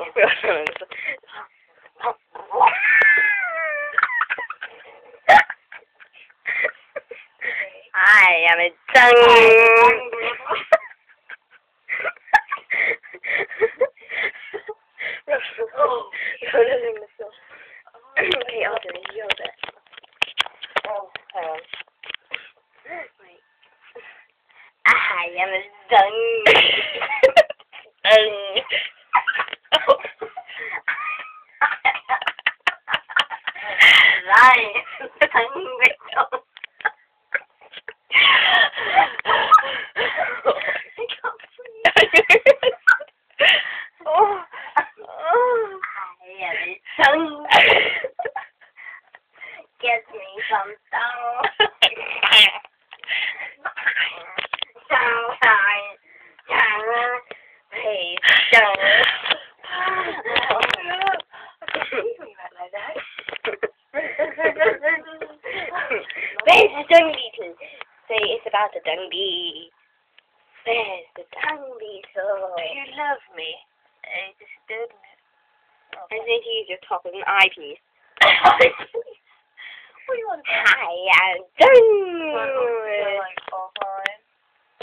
I am a tongue. Okay, I'll do it. You do it. Oh, hang on. I am a tongue. Right. Tongue wiggle. Oh. I am a tongue. Get me some tongue. Tongue, tongue, tongue. Hey, tongue. Where's the dung beetle? Say it's about the dung bee. Where's the dung beetle? Do you love me? I just didn't. I think you use your top as an eyepiece. what do you want to Hi, I'm dung.